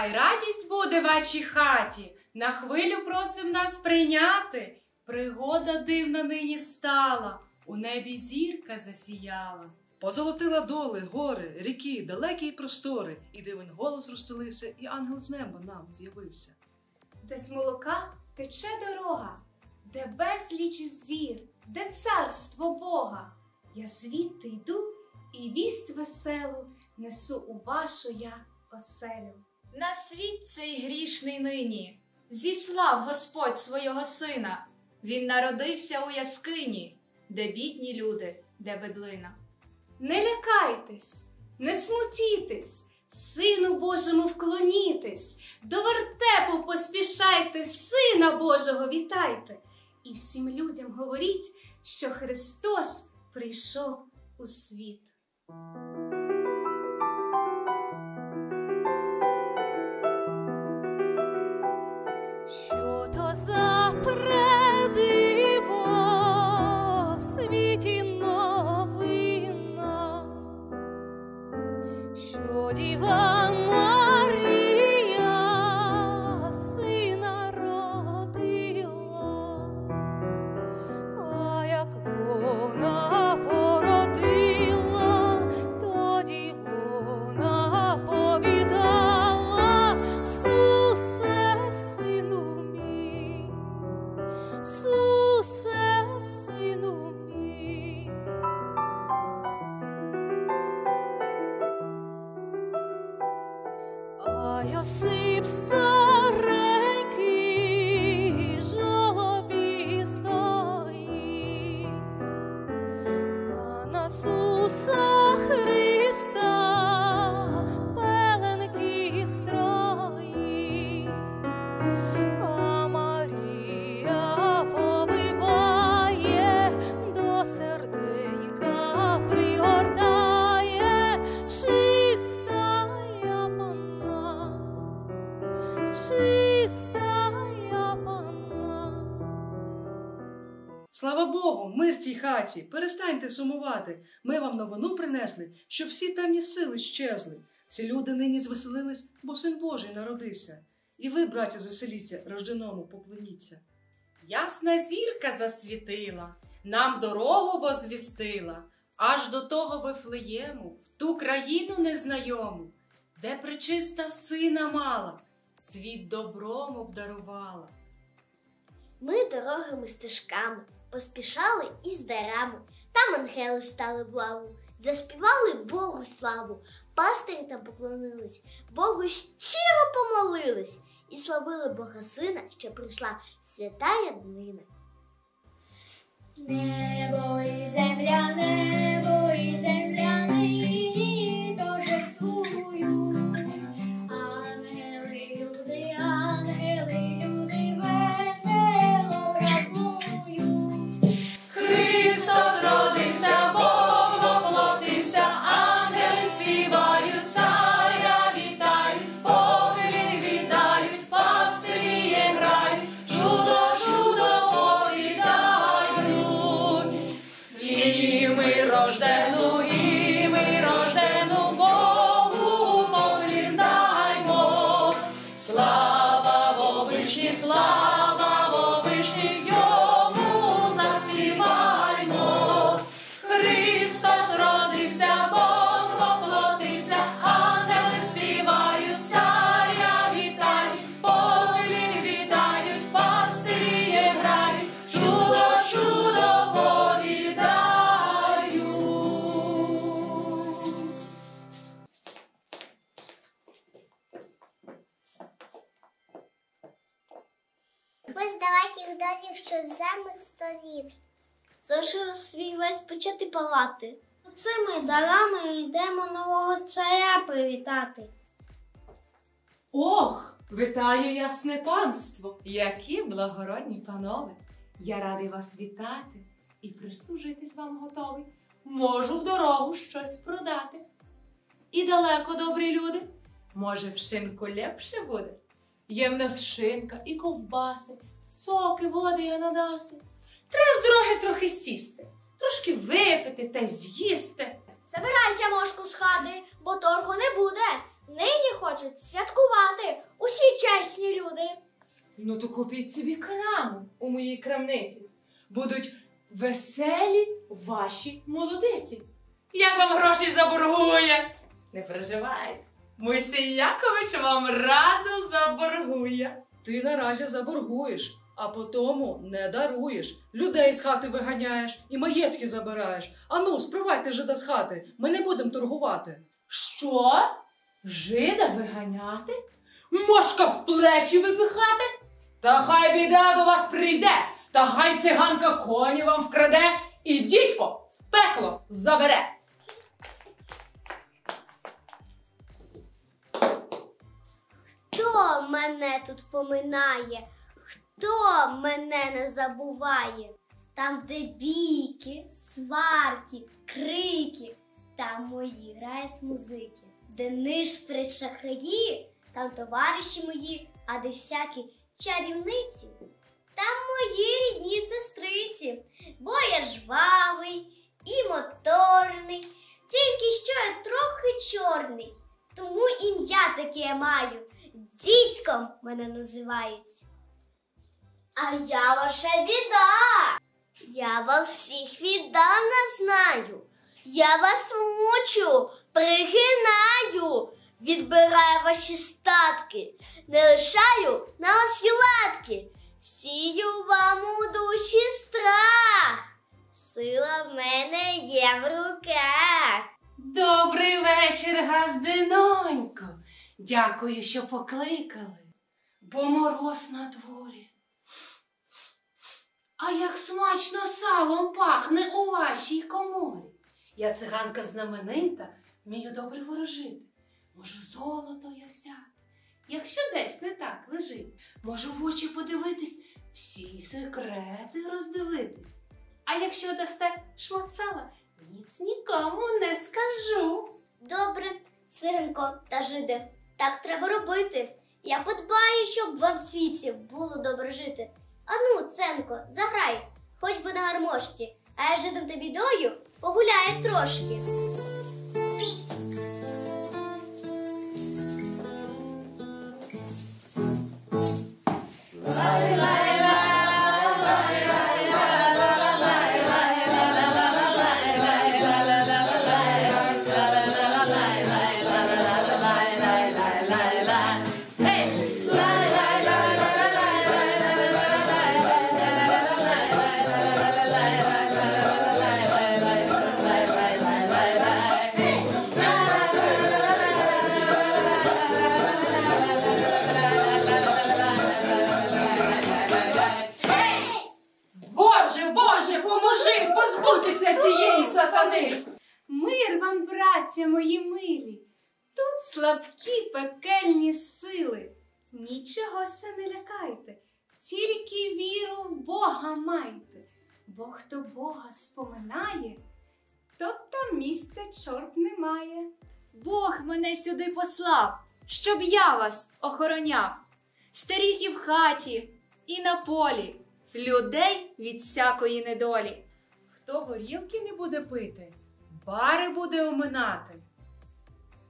Хай радість буде вашій хаті, на хвилю просим нас прийняти. Пригода дивна нині стала, у небі зірка засіяла. Позолотила доли, гори, ріки, далекі й простори, і дивен голос розстелився, і ангел з неба нам з'явився. Де з молока тече дорога, де безліч зір, де царство Бога. Я звідти йду і вість веселу несу у вашу я оселю. На світ цей грішний нині зіслав Господь свого сина. Він народився у яскині, де бідні люди, де бедлина. Не лякайтесь, не смутітесь, Сину Божому вклонітесь, до вертепу поспішайте, Сина Божого вітайте, і всім людям говоріть, що Христос прийшов у світ. Богу, мир цій хаті! Перестаньте сумувати. Ми вам новину принесли, щоб всі темні сили щезли. Всі люди нині звеселились, бо син Божий народився. І ви, браття, звеселіться, рожденому поклоніться. Ясна зірка засвітила, нам дорогу возвістила, аж до того Вифлеєму, в ту країну незнайому, де причиста сина мала, світ добром обдарувала. Ми дорогими стежками поспішали із дарами. Там ангели стали в лаву, заспівали Богу славу. Пастирі там поклонились, Богу щиро помолились і славили Бога Сина, що прийшла свята днина. Небо і земля, небо і земля сторін. Залишив свій весь почати палати. Цими дарами йдемо нового царя привітати. Ох, вітаю ясне панство, які благородні панове. Я радий вас вітати і прислужитись вам готовий. Можу в дорогу щось продати. І далеко, добрі люди, може, в шинку лепше буде. Є в нас шинка і ковбаси, соки, води і ананаси. Треба з дороги трохи сісти, трошки випити та й з'їсти. Забирайся, мошку, з хати, бо торгу не буде. Нині хочуть святкувати усі чесні люди. Ну то купіть собі краму у моїй крамниці. Будуть веселі ваші молодиці. Як вам гроші заборгує? Не переживайте. Мойсей Якович вам радо заборгує. Ти наразі заборгуєш, а потому не даруєш. Людей з хати виганяєш і маєтки забираєш. Ану, спривайте жида з хати. Ми не будемо торгувати. Що? Жида виганяти? Мошка в плечі випихати? Та хай біда до вас прийде, та хай циганка коні вам вкраде, і дідько в пекло забере. Хто мене тут поминає? Хто мене не забуває? Там, де бійки, сварки, крики, там мої грають музики. Де нишпрять шахраї, там товариші мої, а де всякі чарівниці. Там мої рідні сестриці, бо я жвавий і моторний, тільки що я трохи чорний, тому ім'я таке маю. Дідьком мене називають. А я ваша біда. Я вас всіх віддавна знаю. Я вас мучу, пригинаю, відбираю ваші статки, не лишаю на вас гілатки, сію вам у душі страх. Сила в мене є в руках. Добрий вечір, газдинонько. Дякую, що покликали, бо мороз на дворі. А як смачно салом пахне у вашій коморі. Я циганка знаменита, вмію добре ворожити. Можу золото я взяти, якщо десь не так лежить. Можу в очі подивитись, всі секрети роздивитись. А якщо дасте шмат сала, ніц нікому не скажу. Добре, сиренко та жиде, так треба робити. Я подбаю, щоб вам в світі було добре жити. Ану, Ценко, заграй, хоч би на гармошці, а я жидом тобі дою погуляє трошки. Браття мої милі, тут слабкі пекельні сили. Нічого се не лякайте, тільки віру в Бога майте, бо хто Бога споминає, то там місця чорт не має. Бог мене сюди послав, щоб я вас охороняв, старіх і в хаті, і на полі, людей від всякої недолі. Хто горілки не буде пити, бари буде оминати,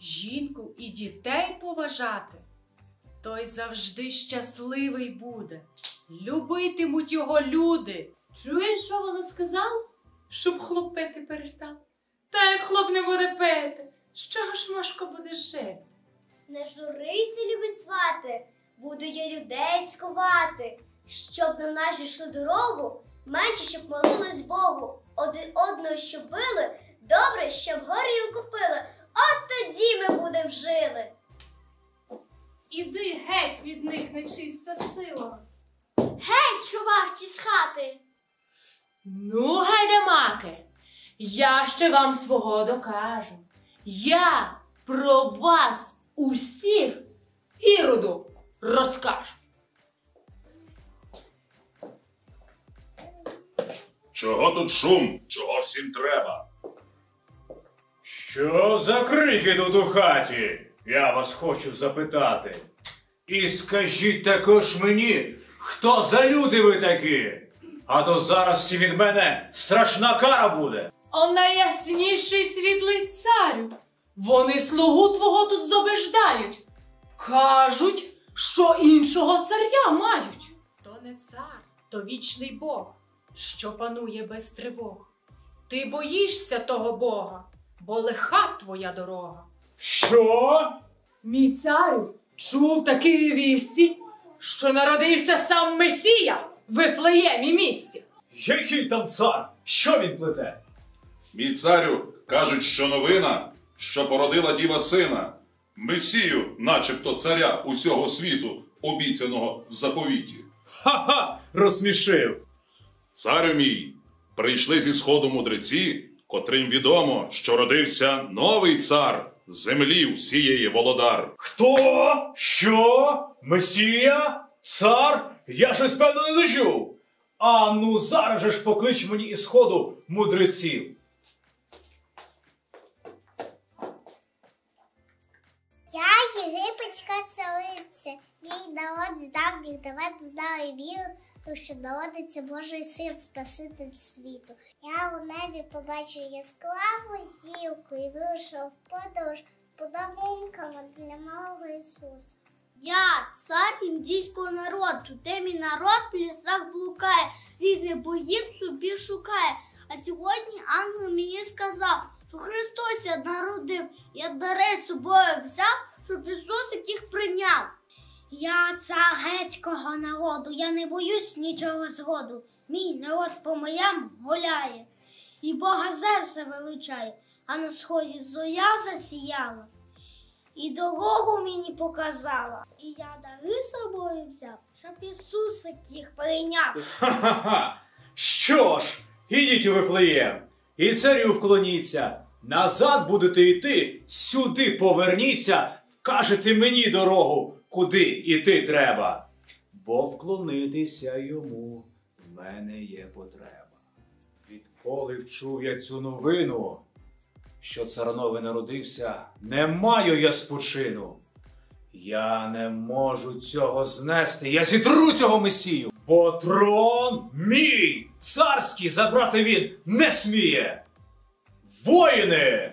жінку і дітей поважати, той завжди щасливий буде. Любитимуть його люди. Чуєш, що воно сказав? Щоб хлоп пити перестав. Та як хлоп не буде пити, чого ж Машко буде жити? Не журися, любі свати, буду я людей цькувати, щоб на наші йшли дорогу, менше щоб молились Богу, один одного щоб били, добре, щоб горілку пили, от тоді ми будем жили. Іди геть від них нечиста сила. Геть, чувавці з хати! Ну, гайдамаки, я ще вам свого докажу. Я про вас усіх іроду розкажу. Чого тут шум? Чого всім треба? Що за крики тут у хаті? Я вас хочу запитати. І скажіть також мені, хто за люди ви такі? а то зараз всі від мене страшна кара буде. О найясніший світлий царю, вони слугу твого тут зобиждають. Кажуть, що іншого царя мають. То не цар, то вічний Бог, що панує без тривог. Ти боїшся того Бога, бо лиха твоя дорога. Що? Мій царю чув такі вісті, що народився сам Месія в Вифлеємі місті. Який там цар? Що він плете? Мій царю кажуть, що новина, що породила діва сина, Месію, начебто царя усього світу, обіцяного в заповіті. Ха-ха! Розсмішив. Царю мій, прийшли зі сходу мудреці, котрим відомо, що родився новий цар землі всієї володар. Хто? Що? Месія? Цар? Я щось певно не дочув. А ну зараз же ж поклич мені із сходу мудреців. Я єгипетська цариця. Мій народ з давніх давен знає віру, що народиться Божий син Спаситель світу. Я у небі побачив яскраву зірку і вирушив в подорож з подарунками для малого Ісуса. Я цар індійського народу, де мій народ в лісах блукає, різних богів собі шукає. А сьогодні ангел мені сказав, що Христос я народив, я дари собою взяв, щоб Ісус яких прийняв. Я цар гетського народу, я не боюсь нічого згоду. Мій народ по моєму гуляє, і Бога Зевса величає, а на сході зоря засіяла, і дорогу мені показала. І я дари собою взяв, щоб Ісус яких прийняв. Ха-ха-ха! Що ж, ідіть у Вифлеєм, і царю вклоніться. Назад будете йти, сюди поверніться, вкажете мені дорогу, куди іти треба. Бо вклонитися йому в мене є потреба. Відколи вчув я цю новину, що цар новий народився, не маю я спочину. Я не можу цього знести, я зітру цього месію, бо трон мій царський забрати він не сміє. Воїни!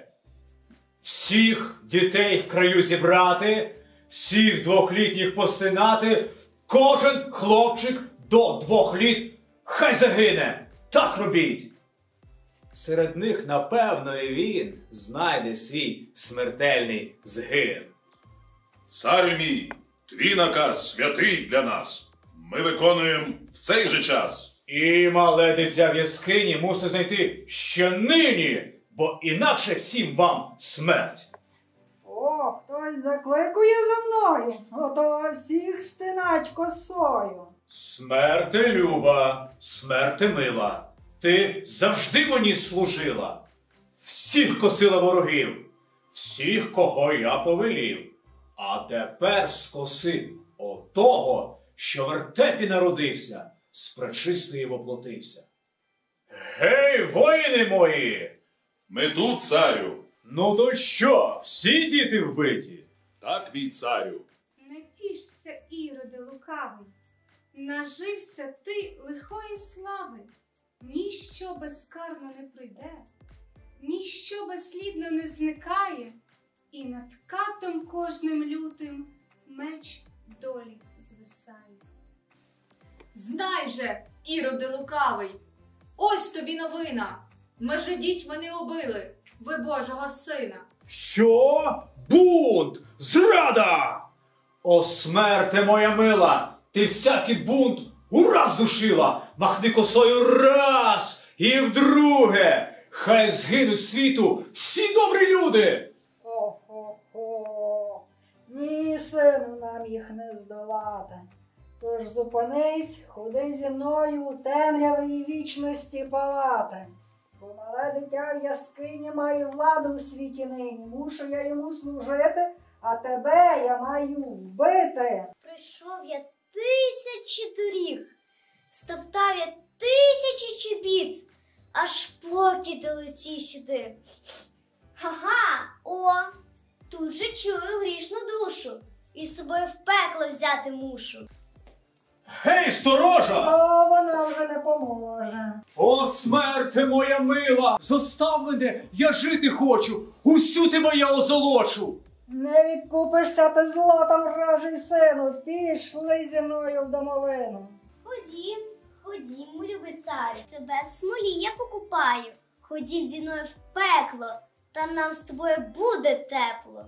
Всіх дітей в краю зібрати, всіх двохлітніх постинати, кожен хлопчик до двох літ хай загине. Так робіть. Серед них, напевно, і він знайде свій смертельний згин. Царю мій, твій наказ святий для нас. Ми виконуємо в цей же час. І мале дитя в яскині мусите знайти ще нині, бо інакше всім вам смерть. Хтось закликує за мною, готова всіх стинать косою. Смерти люба, смерти мила, ти завжди мені служила, всіх косила ворогів, всіх, кого я повелів. А тепер скоси отого, що в вертепі народився, з пречистої воплотився. Гей, воїни мої! Ми тут, царю. Ну то що, всі діти вбиті? Так, мій царю. Не тішся, іроде лукавий, нажився ти лихої слави, ніщо безкарно не прийде, ніщо безслідно не зникає, і над катом кожним лютим меч долі звисає. Знай же, іроди лукавий, ось тобі новина. Межи дітьми не убили, ви Божого сина. Що? Бунт! Зрада! О, смерте моя мила! Ти всякий бунт ураз душила! Махни косою раз і вдруге! Хай згинуть світу всі добрі люди! Хо-хо-хо. Ні, сину, нам їх не здолати. Тож зупинись, ходи зі мною у темряви і вічності палати. Бо мале дитя в яскині має владу у світі нині. Мушу я йому служити, а тебе я маю вбити. Пройшов я тисячі доріг, стоптав я тисячі чобіт, аж поки долеті сюди. Ага, о, тут же чую грішну душу, і з собою в пекло взяти мушу. Гей, сторожа! О, вона може не поможе. О, смерте моя мила! Зостав мене, я жити хочу, усю тебе я озолочу. Не відкупишся ти златом вражий сину, пішли зі мною в домовину. Ходім, ходім, любий царю, тебе в смолі я покупаю. Ходім зі мною в пекло, там нам з тобою буде тепло.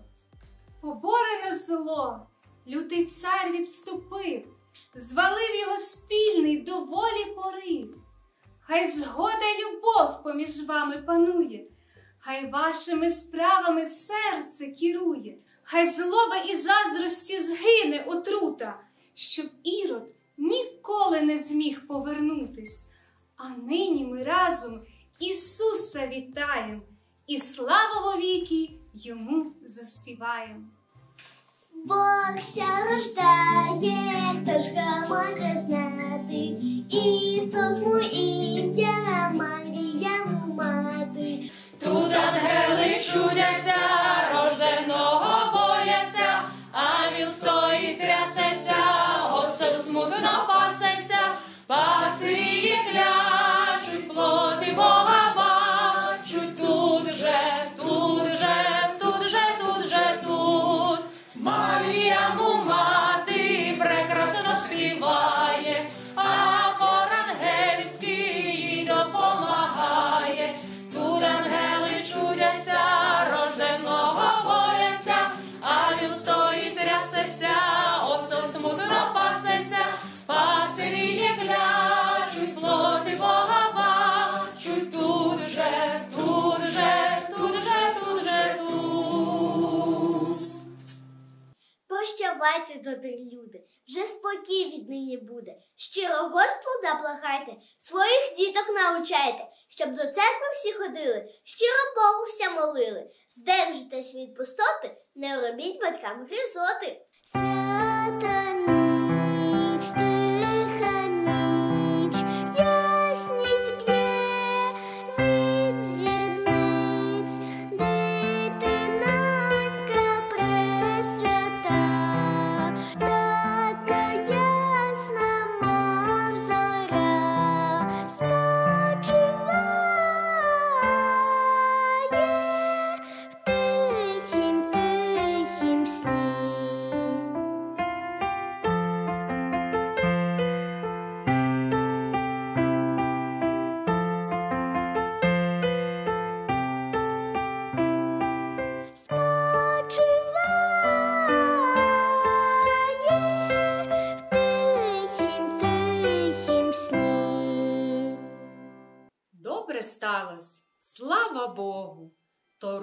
Поборене зло, лютий цар відступив, звалив його спільний до волі порив. Хай згода й любов поміж вами панує, хай вашими справами серце керує, хай злоба і заздрості згине отрута, щоб ірод ніколи не зміг повернутись. А нині ми разом Ісуса вітаєм і славу вовіки йому заспіваєм. Бог сяждає, хто ж може знати. Ісус му ім'я, Марія мати. Тут ангели чудяться, добрі люди, вже спокій віднині буде. Щиро Господа благайте, своїх діток научайте, щоб до церкви всі ходили, щиро Богу вся молили. Здержитесь від пустоти, не робіть батькам гризоти. Свята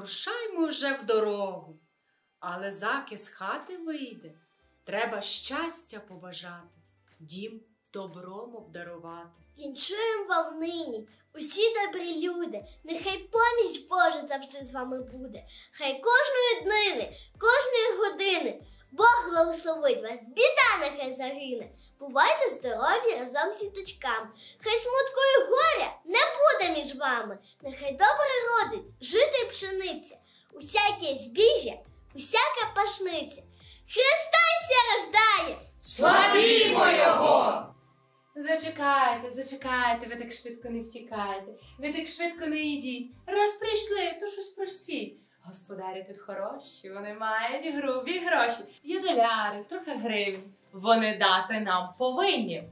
рушаймо вже в дорогу. Але заки з хати вийде, треба щастя побажати, дім добром обдарувати. Вінчуємо вам нині, усі добрі люди, нехай поміч Божа завжди з вами буде. Хай кожної днини, кожної години Бог благословить вас, біда нехай загине. Бувайте здорові разом з діточками. Хай смутку і горя не буде між вами. Нехай добре родить жити пшениця, усяке збіжжя, усяка пашниця. Христос рождає! Славімо його! Зачекайте, зачекайте, ви так швидко не втікайте, ви так швидко не йдіть. Раз прийшли, то щось просіть. Господарі тут хороші, вони мають грубі гроші. Є доляри, трохи гривень. Вони дати нам повинні.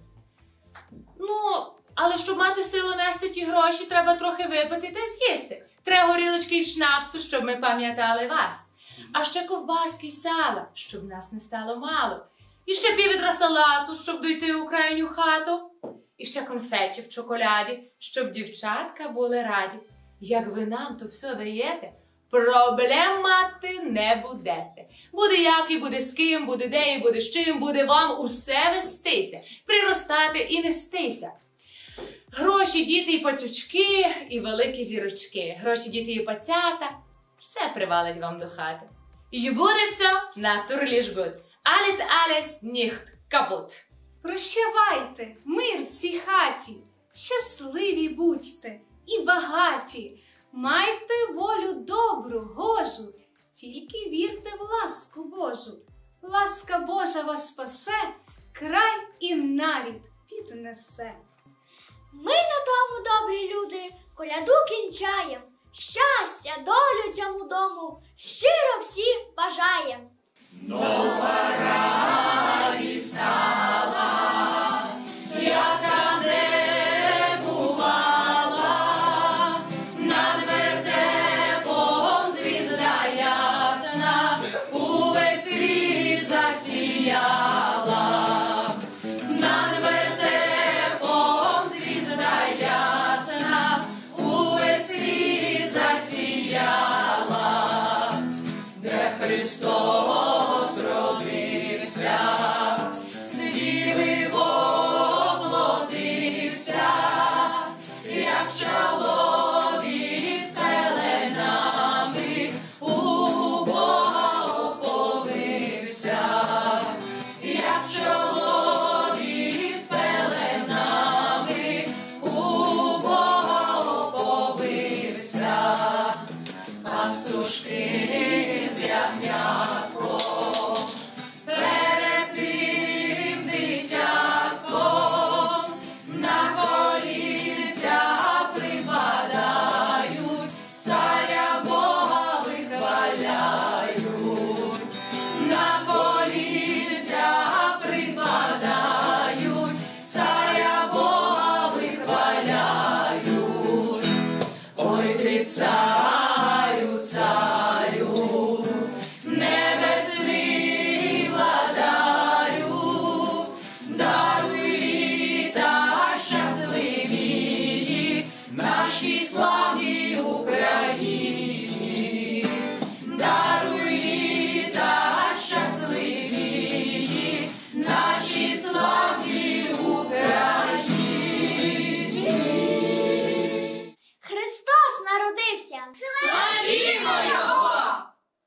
Ну, але щоб мати силу нести ті гроші, треба трохи випити та з'їсти. Треба горілочки і шнапсу, щоб ми пам'ятали вас. А ще ковбаски й сала, щоб нас не стало мало. І ще піввідра салату, щоб дойти у крайню хату. І ще конфетів в чоколяді, щоб дівчатка були раді. Як ви нам то все даєте, проблем мати не будете. Буде як і буде з ким, буде де і буде з чим, буде вам усе вестися, приростати і нестися. Гроші, діти і пацючки, і великі зірочки. Гроші, діти і пацята, все привалить вам до хати. І буде все на турліжгуд. Alles, alles nicht kaputt. Прощавайте, мир в цій хаті, щасливі будьте і багаті, майте волю добру, гожу, тільки вірте в ласку Божу. Ласка Божа вас спасе, край і нарід піднесе. Ми на тому, добрі люди, коляду кінчаєм. Щастя, долю цьому дому щиро всі бажаєм. Увесь